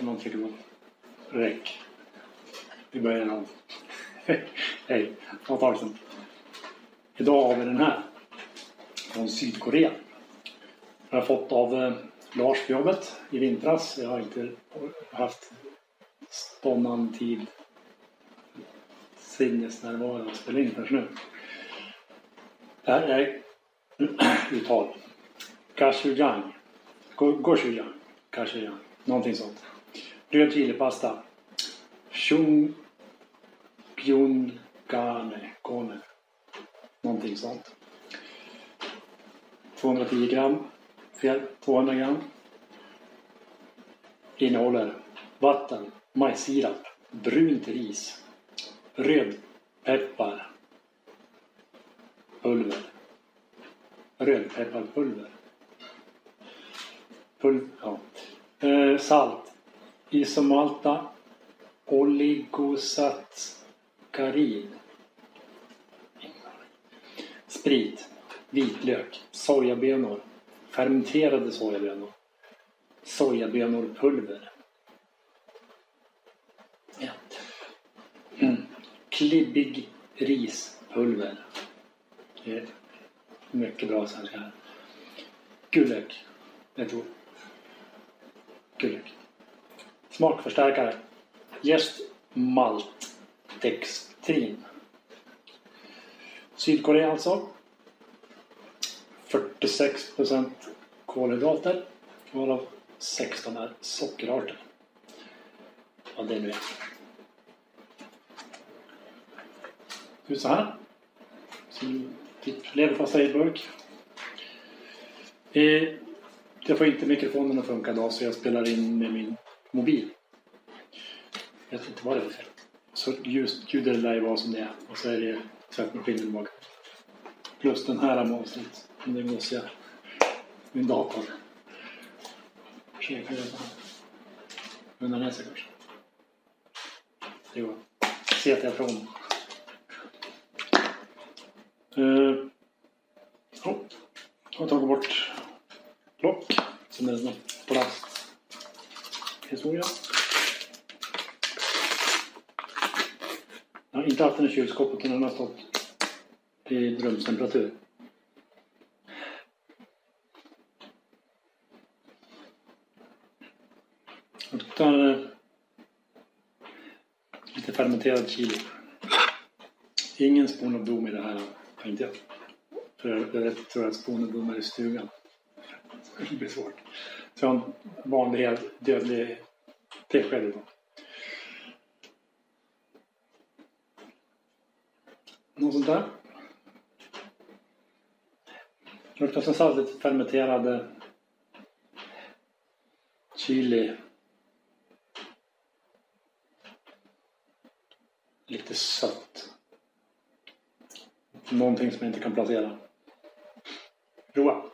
efter någon trycker räck. I början av... Hej, Det var ett det sen? Idag har vi den här. Från Sydkorea. Jag har fått av eh, Lars på jobbet i vintras. Jag har inte haft ståndan tid sinnesnärvaro att spela in förrän nu. Det här är uttal. Gochujang. Goshujang. Gochujang. Någonting sånt. Röd chilipasta. Shung Gyungane. Kone. Någonting sånt. 210 gram. Fel. 200 gram. Innehåller vatten, majssirap, brunt ris, rödpeppar, pulver. Rödpepparpulver. Pul ja. eh, salt. Isomalta oligosatkarin. Sprit. Vitlök. Sojabönor. Fermenterade sojabönor. Sojabönorpulver. Ja. Mm. Klibbig rispulver. Det är mycket bra svenska här. Gurlök. Jag tror. Smakförstärkare. Jäst maltdextrin. Sydkorea alltså. 46 procent kolhydrater. Varav 16 är sockerarter. Vad det nu är. Det ut så här. Som typ leverpastej i burk. Eh, jag får inte mikrofonen att funka idag så jag spelar in med min mobil. Jag vet inte vad det är för fel. Så ljus, ljudet lär ju vara som det är. Och så är det tvättmaskinen bak. Plus den här monstret. Men det måste jag. Min dator. Försöker jag kan göra så här. Med sig kanske. Det går. Se att jag från. Eh, uh, oh. Jag har tagit bort lock. Sen är det någon plasthistoria. Jag har inte haft den i kylskåpet utan den har stått i rumstemperatur. Jag tar eh, lite fermenterad chili. Ingen spon av dom i det här tänkte jag. För jag tror att spon av dom är i stugan. Det blir svårt. Så jag har en vanlig dödlig dödlig tesked. Något sånt där. Luktar som salt, lite fermenterade chili. Lite sött. Någonting som jag inte kan placera. Prova.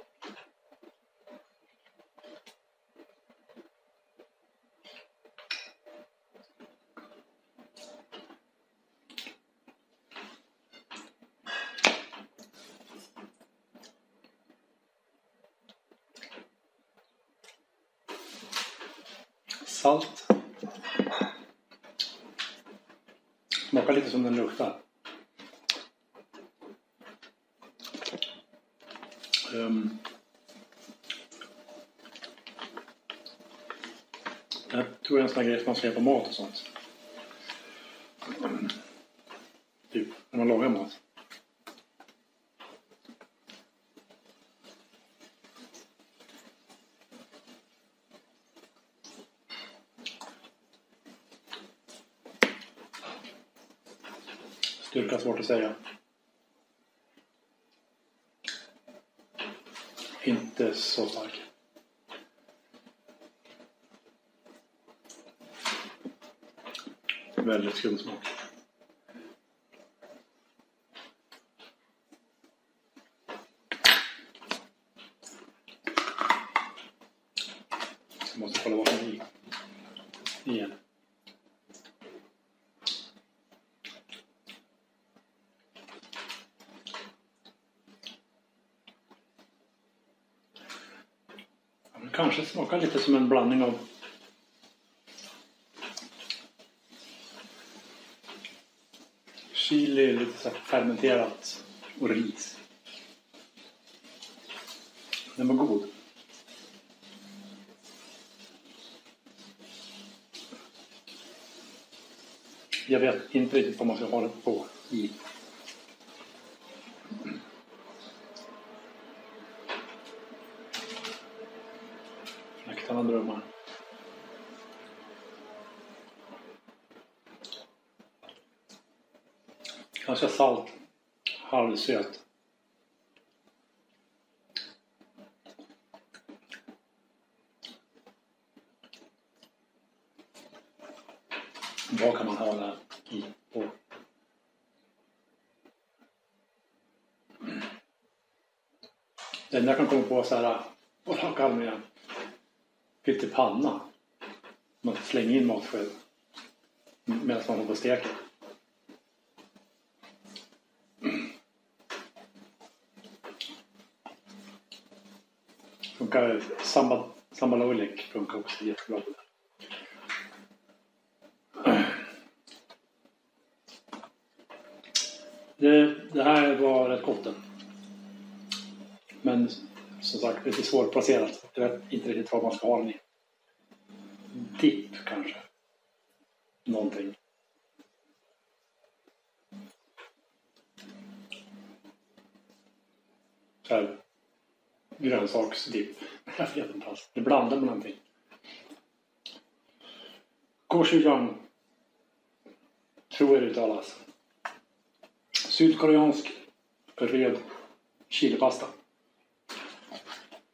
Salt. Smakar lite som den luktar. Um, det här tror jag är en sån här grej som man ska göra på mat och sånt. Typ när man lagar mat. Styrka svårt att säga. Inte så stark. Väldigt skum smak. Jag måste kolla vad som är i. Igen. kanske smakar lite som en blandning av chili, lite så fermenterat och ris. Den var god. Jag vet inte riktigt vad man ska ha det på i man drömma. Ganska salt. Halvsöt. Vad kan man ha den i? På? Det enda jag kan komma på är så här, vad kallar? Pyttipanna. Typ man slänger in matsked medan man håller på och steker. Funkar sambal sambalolek funkar också jättebra på det. Det, det här var rätt gott. Men som sagt lite svårplacerat. Jag vet inte riktigt vad man ska ha den i. Dipp kanske. Någonting. Så här, grönsaksdipp. Jag vet inte alls. Det blandar med någonting. Gochujang. Tror jag det uttalas. Sydkoreansk röd chilipasta.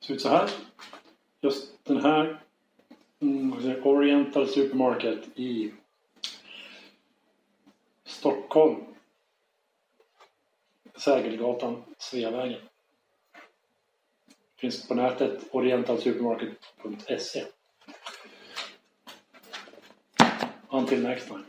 Ser ut så här. Just den här mm, Oriental Supermarket i Stockholm. Sägelgatan, Sveavägen. Finns på nätet orientalsupermarket.se. Until next time.